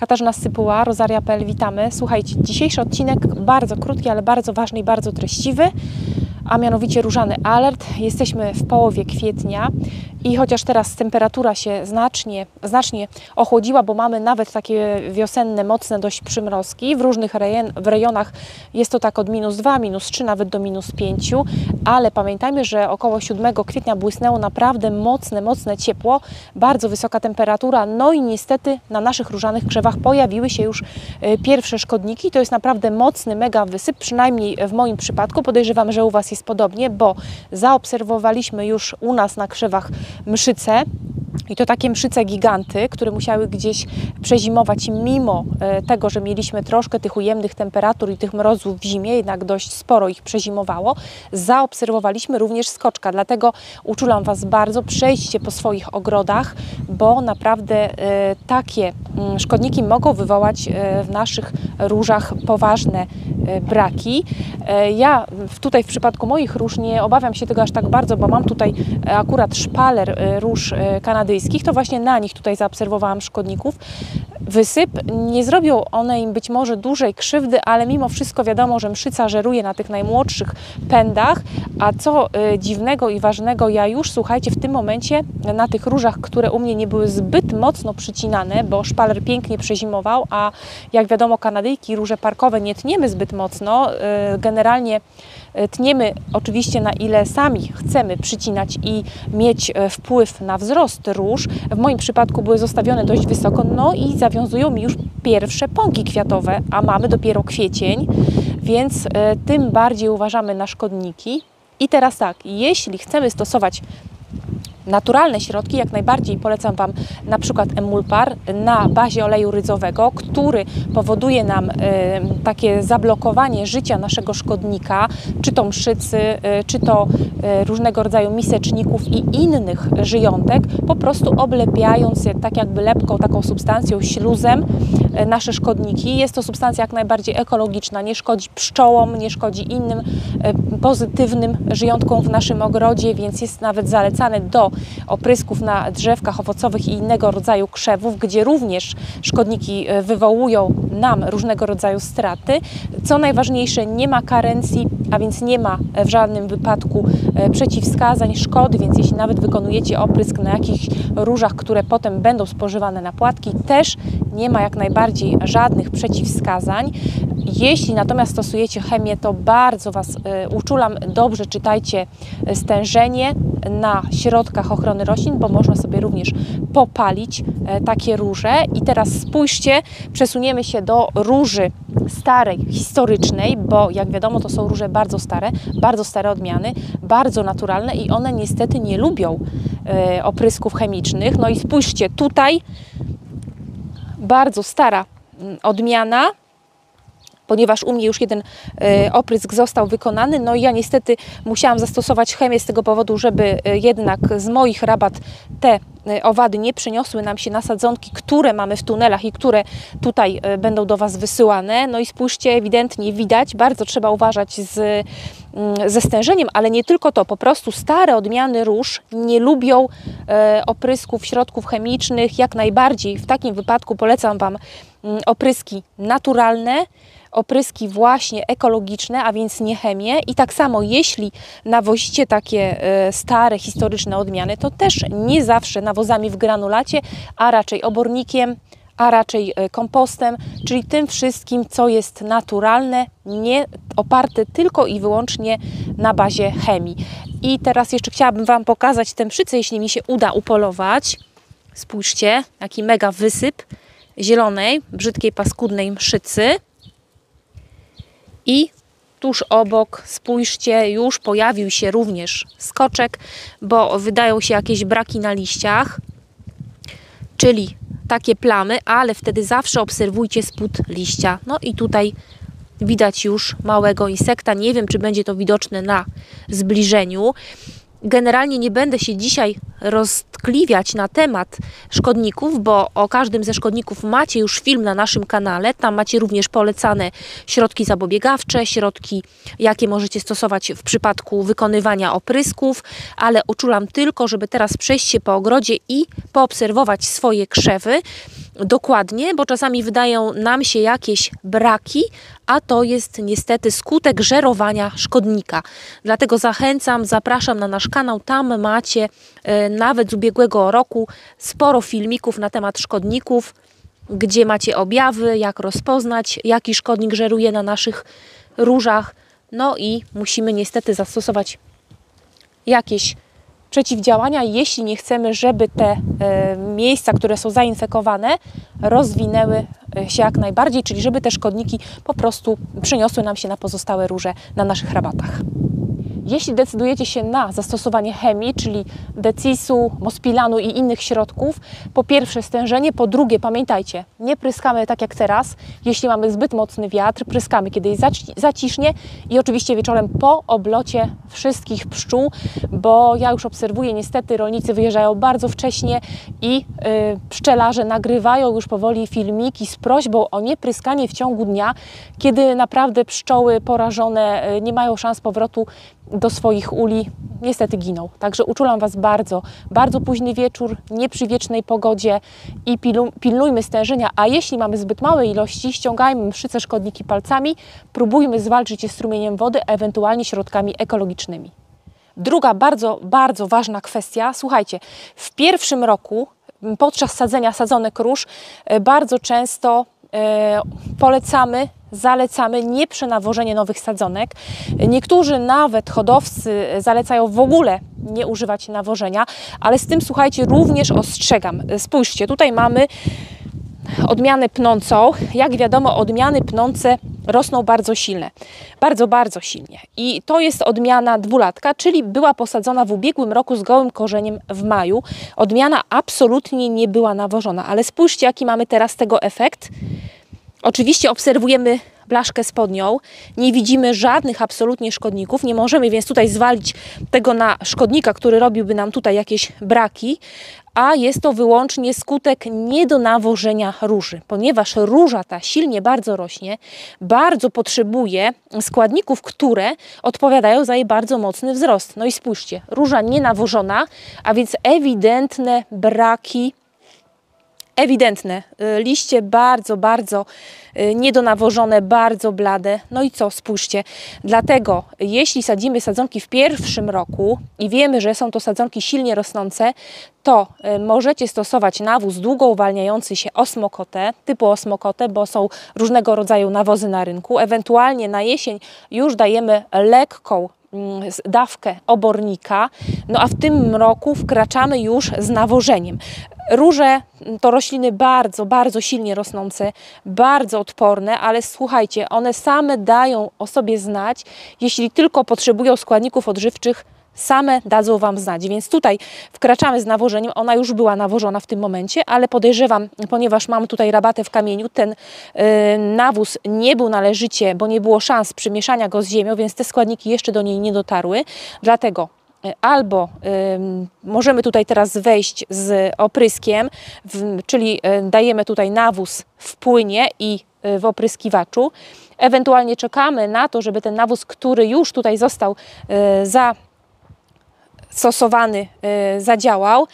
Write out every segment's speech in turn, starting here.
Katarzyna Sypuła, Rosaria.pl, witamy. Słuchajcie, dzisiejszy odcinek bardzo krótki, ale bardzo ważny i bardzo treściwy, a mianowicie różany alert. Jesteśmy w połowie kwietnia i chociaż teraz temperatura się znacznie, znacznie ochłodziła, bo mamy nawet takie wiosenne, mocne dość przymrozki, w różnych rejon, w rejonach jest to tak od minus 2, minus 3, nawet do minus 5, ale pamiętajmy, że około 7 kwietnia błysnęło naprawdę mocne, mocne ciepło, bardzo wysoka temperatura, no i niestety na naszych różanych krzewach pojawiły się już e, pierwsze szkodniki. To jest naprawdę mocny, mega wysyp, przynajmniej w moim przypadku. Podejrzewam, że u Was jest podobnie, bo zaobserwowaliśmy już u nas na krzewach mszyce. I to takie mszyce giganty, które musiały gdzieś przezimować mimo e, tego, że mieliśmy troszkę tych ujemnych temperatur i tych mrozów w zimie, jednak dość sporo ich przezimowało. Zaobserwowaliśmy również skoczka, dlatego uczulam Was bardzo, przejdźcie po swoich ogrodach, bo naprawdę e, takie szkodniki mogą wywołać e, w naszych różach poważne braki. Ja tutaj w przypadku moich róż nie obawiam się tego aż tak bardzo, bo mam tutaj akurat szpaler róż kanadyjskich, to właśnie na nich tutaj zaobserwowałam szkodników. Wysyp, nie zrobią one im być może dużej krzywdy, ale mimo wszystko wiadomo, że mszyca żeruje na tych najmłodszych pędach, a co y, dziwnego i ważnego, ja już słuchajcie, w tym momencie na tych różach, które u mnie nie były zbyt mocno przycinane, bo szpaler pięknie przezimował, a jak wiadomo kanadyjki, róże parkowe nie tniemy zbyt mocno, y, generalnie tniemy oczywiście na ile sami chcemy przycinać i mieć wpływ na wzrost róż. W moim przypadku były zostawione dość wysoko, no i zawiązują mi już pierwsze pąki kwiatowe, a mamy dopiero kwiecień, więc tym bardziej uważamy na szkodniki. I teraz tak, jeśli chcemy stosować naturalne środki, jak najbardziej. Polecam Wam na przykład emulpar na bazie oleju rydzowego, który powoduje nam y, takie zablokowanie życia naszego szkodnika, czy to mszycy, y, czy to y, różnego rodzaju miseczników i innych żyjątek, po prostu oblepiając je tak jakby lepką, taką substancją, śluzem nasze szkodniki. Jest to substancja jak najbardziej ekologiczna, nie szkodzi pszczołom, nie szkodzi innym pozytywnym żyjątkom w naszym ogrodzie, więc jest nawet zalecane do oprysków na drzewkach owocowych i innego rodzaju krzewów, gdzie również szkodniki e, wywołują nam różnego rodzaju straty. Co najważniejsze, nie ma karencji, a więc nie ma w żadnym wypadku e, przeciwwskazań, szkody, więc jeśli nawet wykonujecie oprysk na jakichś różach, które potem będą spożywane na płatki, też nie ma jak najbardziej żadnych przeciwwskazań. Jeśli natomiast stosujecie chemię, to bardzo Was e, uczulam, dobrze czytajcie stężenie na środkach ochrony roślin, bo można sobie również popalić e, takie róże. I teraz spójrzcie, przesuniemy się do róży starej, historycznej, bo jak wiadomo to są róże bardzo stare, bardzo stare odmiany, bardzo naturalne i one niestety nie lubią e, oprysków chemicznych. No i spójrzcie, tutaj bardzo stara mm, odmiana, ponieważ u mnie już jeden e, oprysk został wykonany. No i ja niestety musiałam zastosować chemię z tego powodu, żeby e, jednak z moich rabat te e, owady nie przyniosły nam się nasadzonki, które mamy w tunelach i które tutaj będą do Was wysyłane. No i spójrzcie, ewidentnie widać, bardzo trzeba uważać z, mm, ze stężeniem, ale nie tylko to, po prostu stare odmiany róż nie lubią oprysków, środków chemicznych, jak najbardziej. W takim wypadku polecam Wam mm, opryski naturalne, opryski właśnie ekologiczne, a więc nie chemię. I tak samo, jeśli nawozicie takie e, stare, historyczne odmiany, to też nie zawsze nawozami w granulacie, a raczej obornikiem, a raczej e, kompostem, czyli tym wszystkim, co jest naturalne, nie oparte tylko i wyłącznie na bazie chemii. I teraz jeszcze chciałabym Wam pokazać tę mszycę, jeśli mi się uda upolować. Spójrzcie, jaki mega wysyp zielonej, brzydkiej, paskudnej mszycy. I tuż obok, spójrzcie, już pojawił się również skoczek, bo wydają się jakieś braki na liściach, czyli takie plamy, ale wtedy zawsze obserwujcie spód liścia. No i tutaj widać już małego insekta. Nie wiem, czy będzie to widoczne na zbliżeniu. Generalnie nie będę się dzisiaj roztkliwiać na temat szkodników, bo o każdym ze szkodników macie już film na naszym kanale. Tam macie również polecane środki zapobiegawcze, środki, jakie możecie stosować w przypadku wykonywania oprysków, ale uczulam tylko, żeby teraz przejść się po ogrodzie i poobserwować swoje krzewy dokładnie, bo czasami wydają nam się jakieś braki, a to jest niestety skutek żerowania szkodnika. Dlatego zachęcam, zapraszam na nasz kanał. Tam macie e, nawet z ubiegłego roku sporo filmików na temat szkodników, gdzie macie objawy, jak rozpoznać, jaki szkodnik żeruje na naszych różach. No i musimy niestety zastosować jakieś przeciwdziałania, jeśli nie chcemy, żeby te e, miejsca, które są zainfekowane, rozwinęły e, się jak najbardziej, czyli żeby te szkodniki po prostu przyniosły nam się na pozostałe róże na naszych rabatach. Jeśli decydujecie się na zastosowanie chemii, czyli decisu, mospilanu i innych środków, po pierwsze stężenie, po drugie pamiętajcie, nie pryskamy tak jak teraz, jeśli mamy zbyt mocny wiatr, pryskamy kiedy jest zacisznie i oczywiście wieczorem po oblocie wszystkich pszczół, bo ja już obserwuję, niestety rolnicy wyjeżdżają bardzo wcześnie i yy, pszczelarze nagrywają już powoli filmiki z prośbą o niepryskanie w ciągu dnia, kiedy naprawdę pszczoły porażone yy, nie mają szans powrotu do swoich uli niestety giną. Także uczulam Was bardzo. Bardzo późny wieczór, nie przy wiecznej pogodzie i pilnujmy stężenia, a jeśli mamy zbyt małe ilości, ściągajmy mszyce szkodniki palcami, próbujmy zwalczyć je strumieniem wody, ewentualnie środkami ekologicznymi. Druga bardzo, bardzo ważna kwestia. Słuchajcie, w pierwszym roku podczas sadzenia sadzonek róż e, bardzo często e, polecamy zalecamy nieprzenawożenie nowych sadzonek. Niektórzy nawet hodowcy zalecają w ogóle nie używać nawożenia, ale z tym słuchajcie, również ostrzegam. Spójrzcie, tutaj mamy odmianę pnącą. Jak wiadomo, odmiany pnące rosną bardzo silne. Bardzo, bardzo silnie. I to jest odmiana dwulatka, czyli była posadzona w ubiegłym roku z gołym korzeniem w maju. Odmiana absolutnie nie była nawożona, ale spójrzcie, jaki mamy teraz tego efekt. Oczywiście obserwujemy blaszkę spodnią, nie widzimy żadnych absolutnie szkodników, nie możemy więc tutaj zwalić tego na szkodnika, który robiłby nam tutaj jakieś braki, a jest to wyłącznie skutek niedonawożenia róży, ponieważ róża ta silnie bardzo rośnie, bardzo potrzebuje składników, które odpowiadają za jej bardzo mocny wzrost. No i spójrzcie, róża nienawożona, a więc ewidentne braki ewidentne. Y, liście bardzo, bardzo y, niedonawożone, bardzo blade. No i co, spójrzcie. Dlatego, jeśli sadzimy sadzonki w pierwszym roku i wiemy, że są to sadzonki silnie rosnące, to y, możecie stosować nawóz długo uwalniający się osmokotę, typu osmokotę, bo są różnego rodzaju nawozy na rynku. Ewentualnie na jesień już dajemy lekką dawkę obornika, no a w tym roku wkraczamy już z nawożeniem. Róże to rośliny bardzo, bardzo silnie rosnące, bardzo odporne, ale słuchajcie, one same dają o sobie znać, jeśli tylko potrzebują składników odżywczych, same dadzą Wam znać. Więc tutaj wkraczamy z nawożeniem. Ona już była nawożona w tym momencie, ale podejrzewam, ponieważ mam tutaj rabatę w kamieniu, ten yy, nawóz nie był należycie, bo nie było szans przymieszania go z ziemią, więc te składniki jeszcze do niej nie dotarły. Dlatego albo y, możemy tutaj teraz wejść z opryskiem, w, czyli y, dajemy tutaj nawóz w płynie i y, w opryskiwaczu. Ewentualnie czekamy na to, żeby ten nawóz, który już tutaj został zastosowany, zadziałał,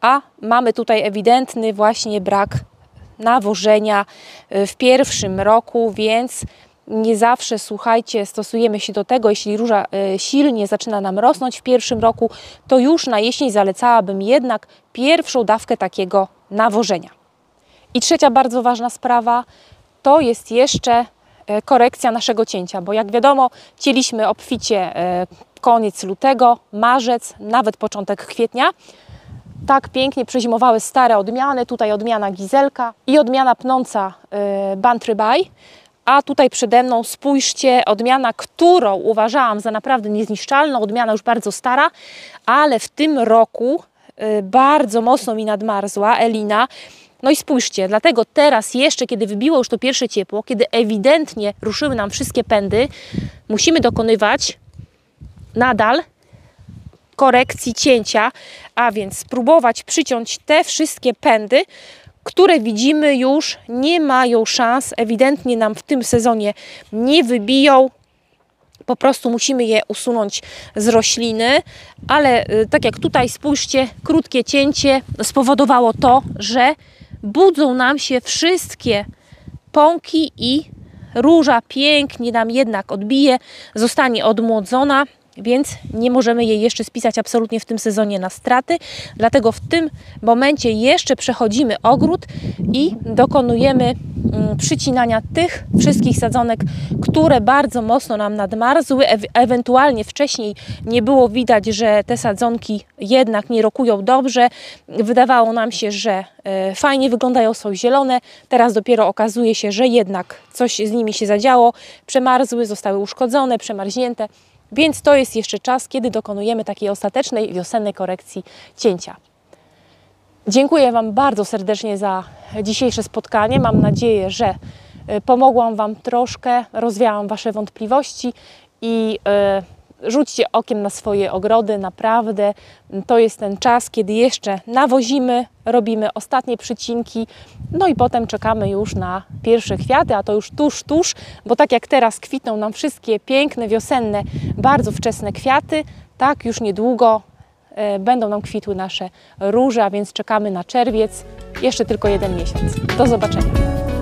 a mamy tutaj ewidentny właśnie brak nawożenia w pierwszym roku, więc nie zawsze, słuchajcie, stosujemy się do tego, jeśli róża e, silnie zaczyna nam rosnąć w pierwszym roku, to już na jesień zalecałabym jednak pierwszą dawkę takiego nawożenia. I trzecia bardzo ważna sprawa to jest jeszcze korekcja naszego cięcia, bo jak wiadomo, cieliśmy obficie koniec lutego, marzec, nawet początek kwietnia. Tak pięknie przezimowały stare odmiany, tutaj odmiana gizelka i odmiana pnąca Bantry Bay. A tutaj przede mną spójrzcie, odmiana, którą uważałam za naprawdę niezniszczalną, odmiana już bardzo stara, ale w tym roku y, bardzo mocno mi nadmarzła Elina. No i spójrzcie, dlatego teraz jeszcze, kiedy wybiło już to pierwsze ciepło, kiedy ewidentnie ruszyły nam wszystkie pędy, musimy dokonywać nadal korekcji cięcia, a więc spróbować przyciąć te wszystkie pędy, które widzimy już nie mają szans, ewidentnie nam w tym sezonie nie wybiją, po prostu musimy je usunąć z rośliny, ale y, tak jak tutaj spójrzcie, krótkie cięcie spowodowało to, że budzą nam się wszystkie pąki i róża pięknie nam jednak odbije, zostanie odmłodzona, więc nie możemy jej jeszcze spisać absolutnie w tym sezonie na straty. Dlatego w tym momencie jeszcze przechodzimy ogród i dokonujemy mm, przycinania tych wszystkich sadzonek, które bardzo mocno nam nadmarzły. E ewentualnie wcześniej nie było widać, że te sadzonki jednak nie rokują dobrze. Wydawało nam się, że e, fajnie wyglądają, są zielone. Teraz dopiero okazuje się, że jednak coś z nimi się zadziało. Przemarzły, zostały uszkodzone, przemarznięte. Więc to jest jeszcze czas, kiedy dokonujemy takiej ostatecznej wiosennej korekcji cięcia. Dziękuję Wam bardzo serdecznie za dzisiejsze spotkanie. Mam nadzieję, że y, pomogłam Wam troszkę, rozwiałam Wasze wątpliwości i y, rzućcie okiem na swoje ogrody. Naprawdę to jest ten czas, kiedy jeszcze nawozimy, robimy ostatnie przycinki, no i potem czekamy już na pierwsze kwiaty, a to już tuż, tuż, bo tak jak teraz kwitną nam wszystkie piękne, wiosenne, bardzo wczesne kwiaty, tak już niedługo e, będą nam kwitły nasze róże, a więc czekamy na czerwiec. Jeszcze tylko jeden miesiąc. Do zobaczenia.